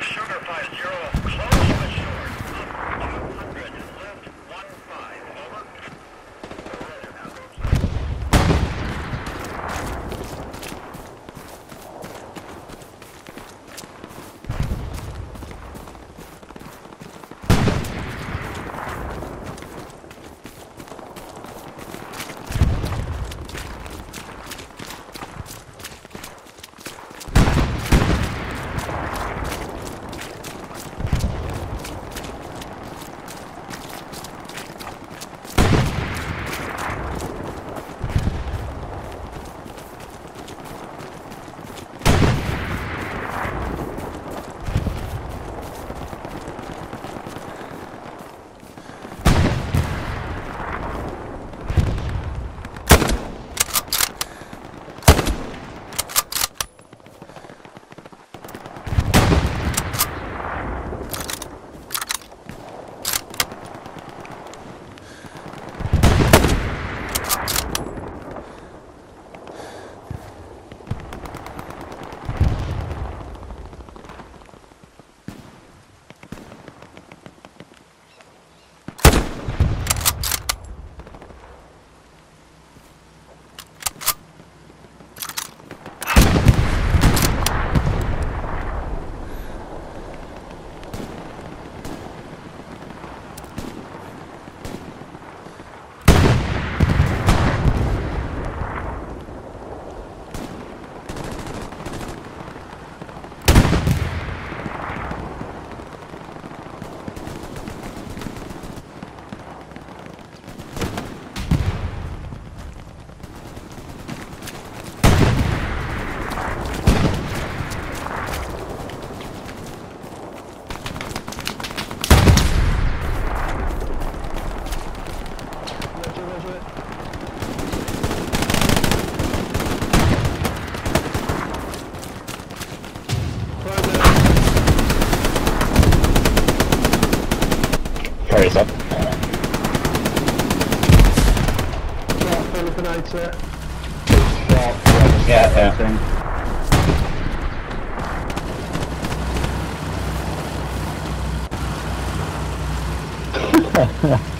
Sugar Pie Zero, Carries up. Ja, fajne penajce. Yeah, yeah.